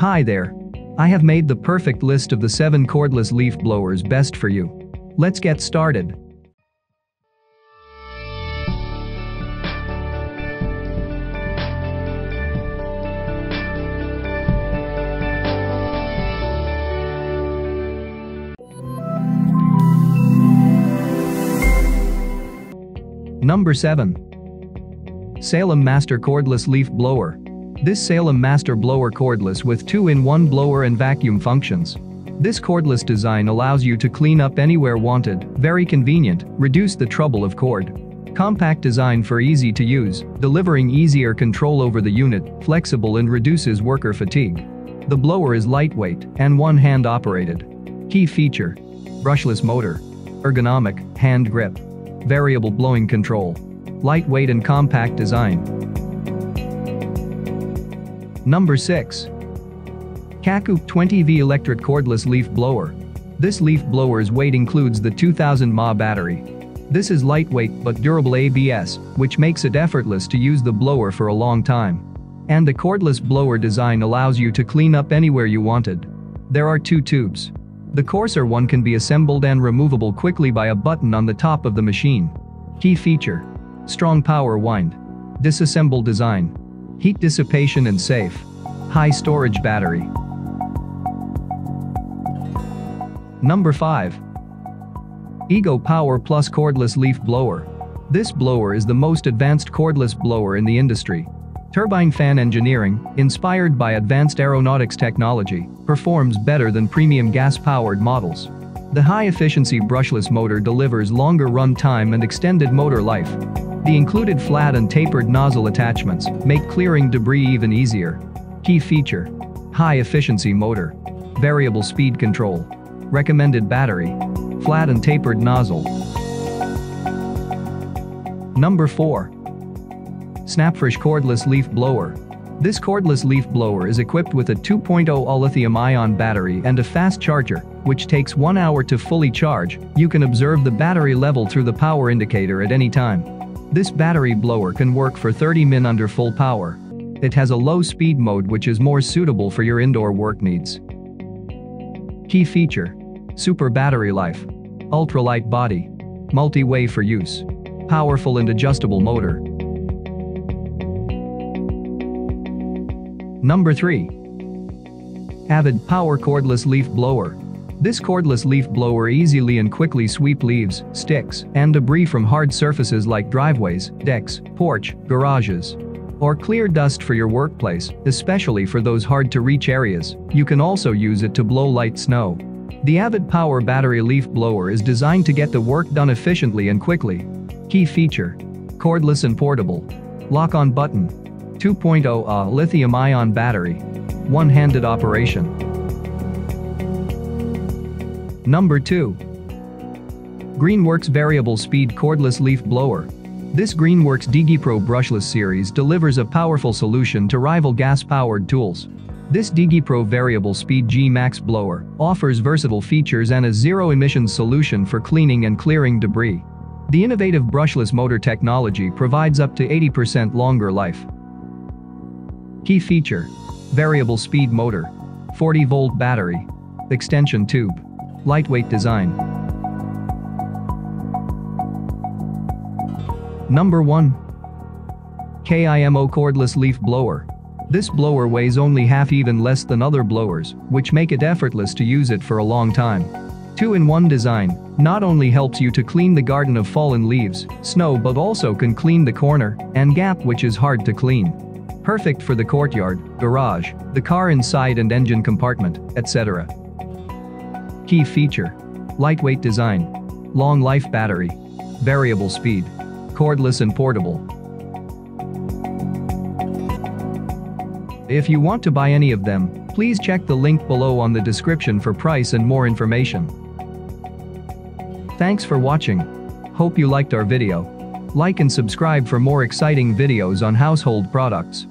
Hi there. I have made the perfect list of the 7 cordless leaf blowers best for you. Let's get started. Number 7. Salem Master Cordless Leaf Blower. This Salem Master Blower cordless with 2-in-1 blower and vacuum functions. This cordless design allows you to clean up anywhere wanted, very convenient, reduce the trouble of cord. Compact design for easy to use, delivering easier control over the unit, flexible and reduces worker fatigue. The blower is lightweight and one-hand operated. Key feature. Brushless motor. Ergonomic, hand grip. Variable blowing control. Lightweight and compact design. Number 6. Cacoop 20V Electric Cordless Leaf Blower. This leaf blower's weight includes the 2000 mAh battery. This is lightweight but durable ABS, which makes it effortless to use the blower for a long time. And the cordless blower design allows you to clean up anywhere you wanted. There are two tubes. The coarser one can be assembled and removable quickly by a button on the top of the machine. Key feature. Strong power wind. Disassemble design. Heat dissipation and safe. High storage battery. Number 5. Ego Power Plus Cordless Leaf Blower. This blower is the most advanced cordless blower in the industry. Turbine fan engineering, inspired by advanced aeronautics technology, performs better than premium gas-powered models. The high-efficiency brushless motor delivers longer run time and extended motor life. The included flat and tapered nozzle attachments make clearing debris even easier. Key feature. High-efficiency motor. Variable speed control. Recommended battery. Flat and tapered nozzle. Number 4. Snapfresh Cordless Leaf Blower. This cordless leaf blower is equipped with a 2.0 lithium-ion battery and a fast charger, which takes 1 hour to fully charge. You can observe the battery level through the power indicator at any time. This battery blower can work for 30 min under full power. It has a low speed mode which is more suitable for your indoor work needs. Key feature. Super battery life. Ultralight body. Multi-way for use. Powerful and adjustable motor. Number 3. Avid Power Cordless Leaf Blower. This cordless leaf blower easily and quickly sweep leaves, sticks, and debris from hard surfaces like driveways, decks, porch, garages. Or clear dust for your workplace, especially for those hard-to-reach areas. You can also use it to blow light snow. The Avid Power Battery Leaf Blower is designed to get the work done efficiently and quickly. Key feature. Cordless and portable. Lock-on button. 2.0 Ah lithium-ion battery. One-handed operation. Number 2. Greenworks Variable Speed Cordless Leaf Blower. This Greenworks DigiPro brushless series delivers a powerful solution to rival gas-powered tools. This DigiPro Variable Speed G-Max blower offers versatile features and a zero-emissions solution for cleaning and clearing debris. The innovative brushless motor technology provides up to 80% longer life. Key feature. Variable speed motor. 40 volt battery. Extension tube. Lightweight design. Number 1. KIMO Cordless Leaf Blower. This blower weighs only half even less than other blowers, which make it effortless to use it for a long time. 2-in-1 design not only helps you to clean the garden of fallen leaves, snow but also can clean the corner and gap which is hard to clean. Perfect for the courtyard, garage, the car inside and engine compartment, etc. Key feature. Lightweight design. Long life battery. Variable speed. Cordless and portable. If you want to buy any of them, please check the link below on the description for price and more information. Thanks for watching. Hope you liked our video. Like and subscribe for more exciting videos on household products.